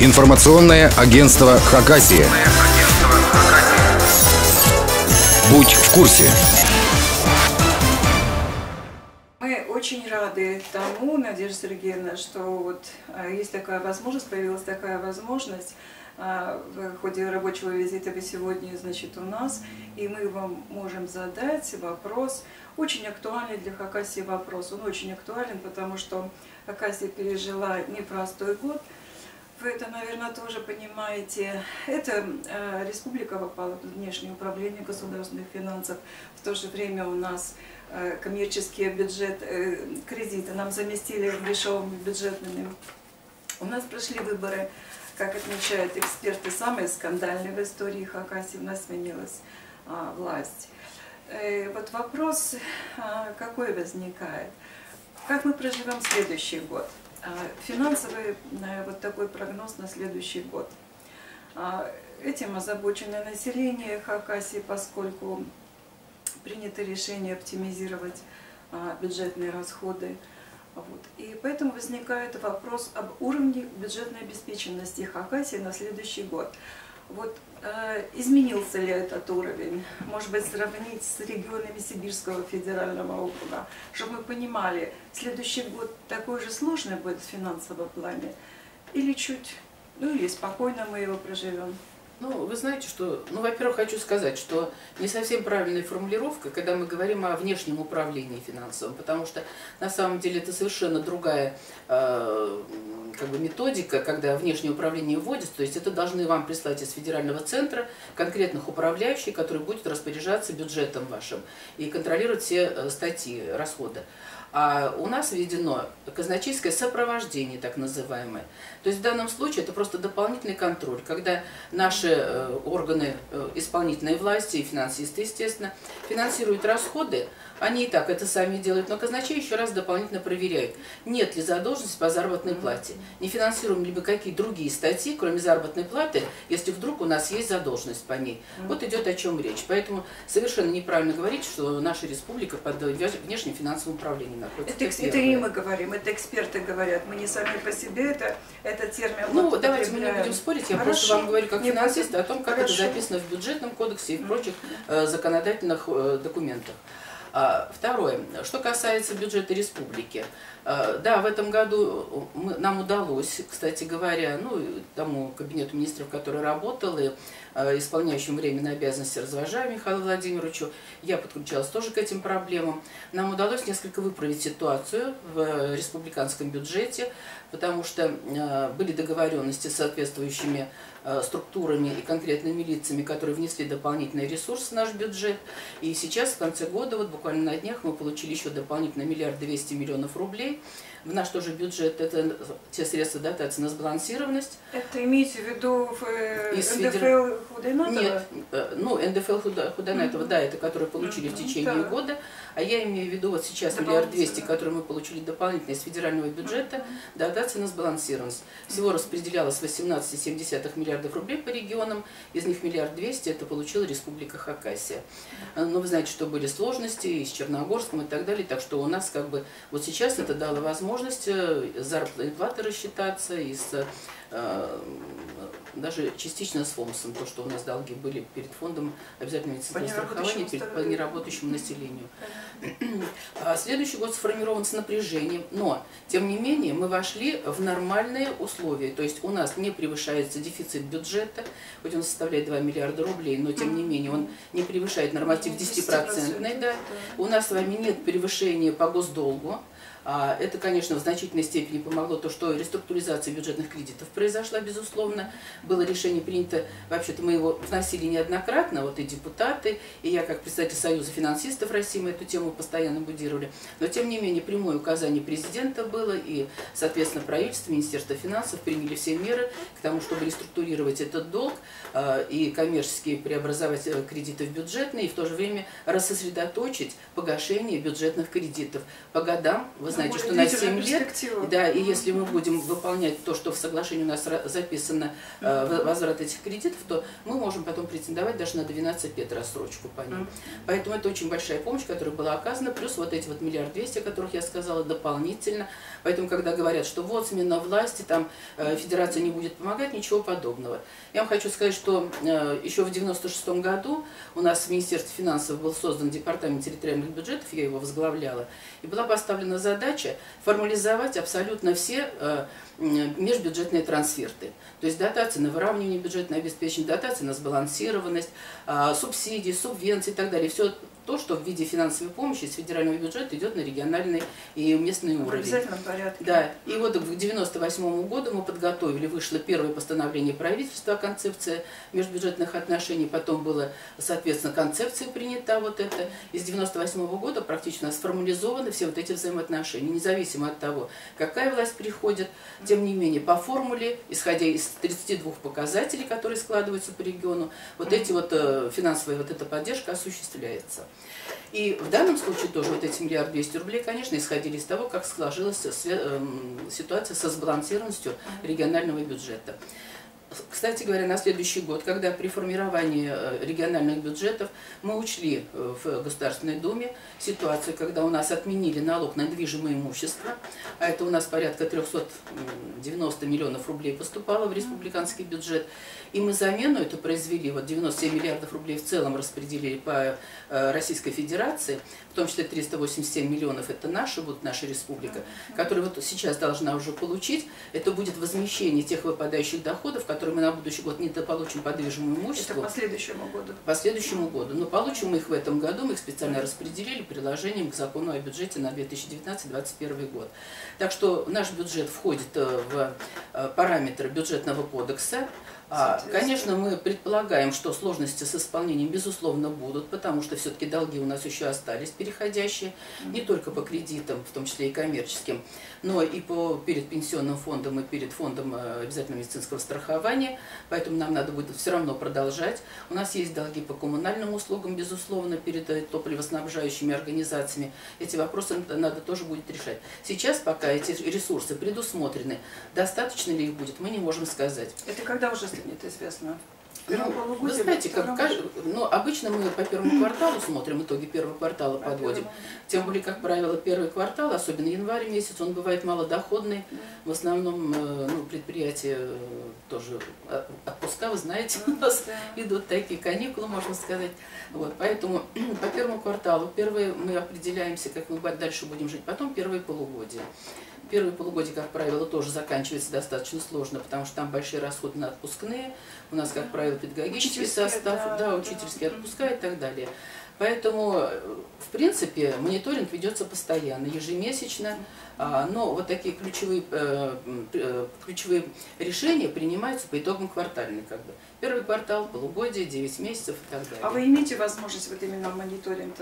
Информационное агентство Хакасия. Будь в курсе. Мы очень рады тому, Надежда Сергеевна, что вот а, есть такая возможность, появилась такая возможность а, в ходе рабочего визита вы сегодня, значит, у нас, и мы вам можем задать вопрос, очень актуальный для Хакасии вопрос. Он очень актуален, потому что Хакасия пережила непростой год. Вы это, наверное, тоже понимаете. Это э, республика попала под внешнее управление государственных финансов. В то же время у нас э, коммерческие бюджет, э, кредиты нам заместили дешевыми бюджетными. У нас прошли выборы как отмечают эксперты, самые скандальные в истории Хакасии, у нас сменилась а, власть. Э, вот вопрос а, какой возникает? Как мы проживем следующий год? А, финансовый вот такой прогноз на следующий год. А, этим озабочено население Хакасии, поскольку принято решение оптимизировать а, бюджетные расходы. Вот. И поэтому возникает вопрос об уровне бюджетной обеспеченности Хакасии на следующий год. Вот э, изменился ли этот уровень? Может быть, сравнить с регионами Сибирского федерального округа, чтобы мы понимали, следующий год такой же сложный будет в финансовом плане, или чуть, ну или спокойно мы его проживем. Ну, вы знаете, что, ну, во-первых, хочу сказать, что не совсем правильная формулировка, когда мы говорим о внешнем управлении финансовым, потому что на самом деле это совершенно другая э, как бы методика, когда внешнее управление вводится, то есть это должны вам прислать из федерального центра конкретных управляющих, которые будут распоряжаться бюджетом вашим и контролировать все э, статьи расхода. А у нас введено казначейское сопровождение, так называемое. То есть в данном случае это просто дополнительный контроль, когда наши э, органы э, исполнительной власти и финансисты, естественно, финансируют расходы, они и так это сами делают, но казначей еще раз дополнительно проверяет, нет ли задолженности по заработной плате, не финансируем ли мы какие другие статьи, кроме заработной платы, если вдруг у нас есть задолженность по ней. Вот идет о чем речь. Поэтому совершенно неправильно говорить, что наша республика под внешним финансовым управлением. Это, это не мы говорим, это эксперты говорят. Мы не сами по себе, это, это термин. Ну, вот давайте мы не будем спорить, я Хорошо. просто вам говорю как финансист о том, как Хорошо. это записано в бюджетном кодексе и в прочих э, законодательных э, документах. А, второе. Что касается бюджета республики. А, да, в этом году мы, нам удалось, кстати говоря, ну, тому кабинету министров, который работал, и исполняющим временные обязанности Развожаю Михаилу Владимировичу, я подключалась тоже к этим проблемам. Нам удалось несколько выправить ситуацию в республиканском бюджете, потому что были договоренности с соответствующими Э, структурами и конкретными лицами, которые внесли дополнительные ресурсы в наш бюджет. И сейчас, в конце года, вот буквально на днях, мы получили еще дополнительно миллиард двести миллионов рублей в наш тоже бюджет. Это те средства дотации на сбалансированность. Это имеете в виду в э, НДФЛ Худайнатова? Нет, э, ну НДФЛ Худайнатова, mm -hmm. да, это которые получили mm -hmm. в течение да. года. А я имею в виду вот сейчас миллиард двести, которые мы получили дополнительно из федерального бюджета, mm -hmm. дотация на сбалансированность. Всего распределялось 18,7 миллиардов рублей по регионам, из них миллиард двести это получила Республика Хакасия. Э, но вы знаете, что были сложности и с Черногорском и так далее, так что у нас как бы вот сейчас это возможность э, заработной платы рассчитаться и с даже частично с ФОМСом, то, что у нас долги были перед фондом обязательного медицинского страхования, перед по неработающему населению. А следующий год сформирован с напряжением, но, тем не менее, мы вошли в нормальные условия, то есть у нас не превышается дефицит бюджета, хоть он составляет 2 миллиарда рублей, но, тем не менее, он не превышает норматив 10%, да. у нас с вами нет превышения по госдолгу, а, это, конечно, в значительной степени помогло то, что реструктуризация бюджетных кредитов произошла, безусловно. Было решение принято, вообще-то мы его вносили неоднократно, вот и депутаты, и я как представитель Союза финансистов России, мы эту тему постоянно будировали. Но, тем не менее, прямое указание президента было, и, соответственно, правительство, Министерство финансов приняли все меры к тому, чтобы реструктурировать этот долг а, и коммерчески преобразовать э, кредиты в бюджетные, и в то же время рассосредоточить погашение бюджетных кредитов по годам, вы знаете, что на 7 лет, да, и если мы будем выполнять то, что в соглашении нас записано, э, возврат этих кредитов, то мы можем потом претендовать даже на 12 лет рассрочку по ним. Поэтому это очень большая помощь, которая была оказана, плюс вот эти вот миллиард двести, о которых я сказала, дополнительно. Поэтому, когда говорят, что вот смена власти, там э, федерация не будет помогать, ничего подобного. Я вам хочу сказать, что э, еще в 96 году у нас в Министерстве финансов был создан департамент территориальных бюджетов, я его возглавляла, и была поставлена задача формализовать абсолютно все межбюджетные трансферты. То есть дотации на выравнивание бюджетного обеспечения, дотации на сбалансированность, а, субсидии, субвенции и так далее. Все то, что в виде финансовой помощи с федерального бюджета идет на региональный и местный уровень. В обязательном порядке. Да. И вот к 1998 году мы подготовили, вышло первое постановление правительства концепция межбюджетных отношений, потом была, соответственно, концепция принята вот это. И с 1998 года практически у нас сформализованы все вот эти взаимоотношения, независимо от того, какая власть приходит, тем не менее, по формуле, исходя из 32 показателей, которые складываются по региону, вот эти вот э, финансовая вот эта поддержка осуществляется. И в данном случае тоже вот эти миллиард двести рублей, конечно, исходили из того, как сложилась эм, ситуация со сбалансированностью регионального бюджета. Кстати говоря, на следующий год, когда при формировании э, региональных бюджетов мы учли э, в Государственной Думе ситуацию, когда у нас отменили налог на недвижимое имущество, а это у нас порядка 390 миллионов рублей поступало в республиканский бюджет, и мы замену эту произвели, вот 97 миллиардов рублей в целом распределили по э, Российской Федерации, в том числе 387 миллионов это наша, вот наша республика, которая вот сейчас должна уже получить, это будет возмещение тех выпадающих доходов, которые мы на будущий год не получим по движимому имуществу. Это по следующему году. По следующему году. Но получим мы их в этом году, мы их специально распределили приложением к закону о бюджете на 2019-2021 год. Так что наш бюджет входит э, в э, параметры бюджетного кодекса, конечно, мы предполагаем, что сложности с исполнением, безусловно, будут, потому что все-таки долги у нас еще остались переходящие, не только по кредитам, в том числе и коммерческим, но и по, перед пенсионным фондом и перед фондом э, обязательного медицинского страхования, поэтому нам надо будет все равно продолжать. У нас есть долги по коммунальным услугам, безусловно, перед э, топливоснабжающими организациями. Эти вопросы надо тоже будет решать. Сейчас, пока эти ресурсы предусмотрены, достаточно ли их будет, мы не можем сказать. Это когда уже станет известно? Вы знаете, как, ну, обычно мы по первому кварталу смотрим, итоги первого квартала подводим. Тем более, как правило, первый квартал, особенно январь месяц, он бывает малодоходный. В основном э, ну, предприятия э, тоже э, отпуска, вы знаете, у нас идут такие каникулы, можно сказать. Вот, поэтому по первому кварталу, первые мы определяемся, как мы дальше будем жить, потом первые полугодия. Первые полугодие, как правило, тоже заканчивается достаточно сложно, потому что там большие расходы на отпускные, у нас, как правило, педагогический состав, да, да, учительские отпуска и так далее. Поэтому, в принципе, мониторинг ведется постоянно, ежемесячно, но вот такие ключевые, э, э, ключевые решения принимаются по итогам квартальной. Как бы. Первый квартал, полугодие, 9 месяцев и так далее. А вы имеете возможность вот именно мониторинг?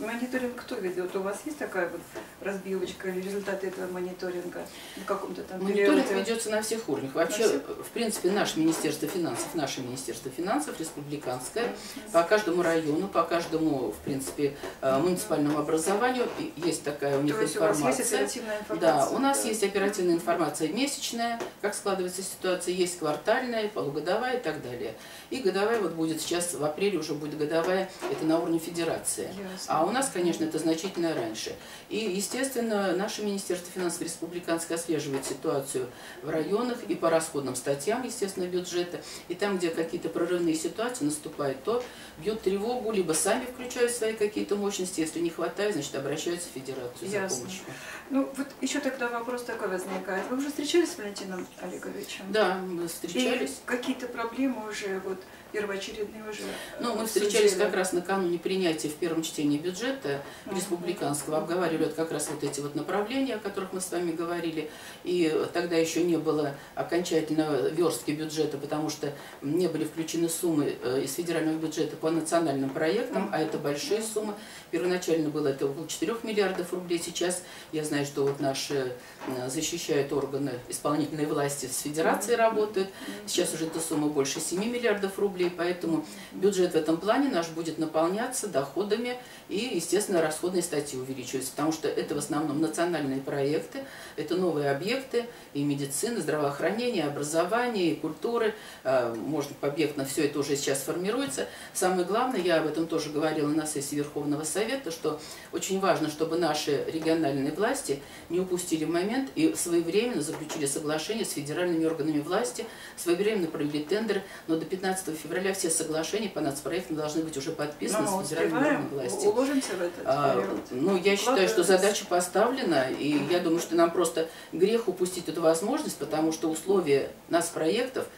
Мониторинг кто ведет? У вас есть такая вот разбивочка или результаты этого мониторинга в каком-то там Мониторинг периоде? ведется на всех уровнях. Вообще, всех? в принципе, наше Министерство финансов, наше Министерство финансов, республиканское, по каждому району, по каждому, в принципе, э, муниципальному образованию есть такая у них То есть информация. у вас есть информация? Да, у нас есть оперативная информация месячная, как складывается ситуация, есть квартальная, полугодовая и так далее далее. И годовая вот будет сейчас, в апреле уже будет годовая, это на уровне федерации. Ясно. А у нас, конечно, это значительно раньше. И, естественно, наше Министерство финансов республиканское отслеживает ситуацию в районах и по расходным статьям, естественно, бюджета. И там, где какие-то прорывные ситуации наступают, то бьют тревогу, либо сами включают свои какие-то мощности, если не хватает, значит, обращаются в федерацию Ясно. за помощью. Ну, вот еще тогда вопрос такой возникает. Вы уже встречались с Валентином Олеговичем? Да, мы встречались. И какие-то проблемы уже вот первоочередные уже Ну, мы встречались как раз накануне принятия в первом чтении бюджета республиканского, обговаривали вот как раз вот эти вот направления, о которых мы с вами говорили, и тогда еще не было окончательно верстки бюджета, потому что не были включены суммы э, из федерального бюджета по национальным проектам, а это большие суммы. Первоначально было это около 4 миллиардов рублей, сейчас я знаю, что вот наши э, защищают органы исполнительной власти с федерацией работают, сейчас уже эта сумма больше 7 миллиардов рублей, рублей, поэтому бюджет в этом плане наш будет наполняться доходами и, естественно, расходные статьи увеличиваются, потому что это в основном национальные проекты, это новые объекты и медицины, здравоохранения, образования, и культуры, а, можно объектно все это уже сейчас формируется. Самое главное, я об этом тоже говорила на сессии Верховного Совета, что очень важно, чтобы наши региональные власти не упустили момент и своевременно заключили соглашение с федеральными органами власти, своевременно провели тендеры, но до 15 февраля все соглашения по нацпроектам должны быть уже подписаны Но мы с федеральными власти. уложимся в этот А, период. ну, я считаю, что задача поставлена, и я думаю, что нам просто грех упустить эту возможность, потому что условия нас проектов, а,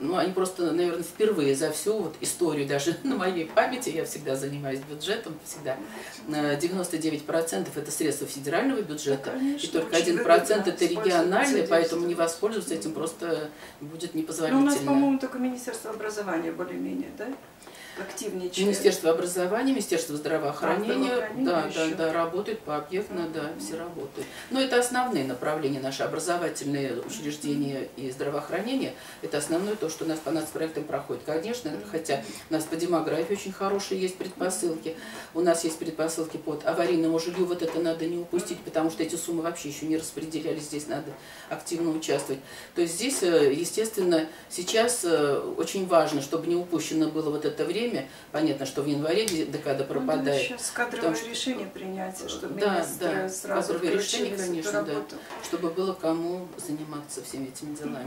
ну, они просто, наверное, впервые за всю вот историю, даже на моей памяти, я всегда занимаюсь бюджетом, всегда, а, 99% это средства федерального бюджета, Да, конечно, и только очень 1% выгодно это региональный, поэтому не воспользоваться этим просто будет Ну, у непозволительно. нас, по-моему, только Министерство образования более-менее, да? Активничает. Министерство образования, Министерство здравоохранения, А, да, да, еще. да, работают по объектно, да, все работают. Но это основные направления наши образовательные учреждения и здравоохранение. Это основное то, что у нас по нацпроектам проходит. Конечно, хотя у нас по демографии очень хорошие есть предпосылки. У нас есть предпосылки под аварийному жилью, вот это надо не упустить, потому что эти суммы вообще еще не распределялись, здесь надо активно участвовать. То есть здесь, э, естественно, сейчас э, очень важно, чтобы не упущено было вот это время. Понятно, что в январе декада пропадает. сейчас кадровое потому что- решение принять, чтобы Да, да, сразу в эту конечно, да. чтобы было кому заниматься всеми этими делами.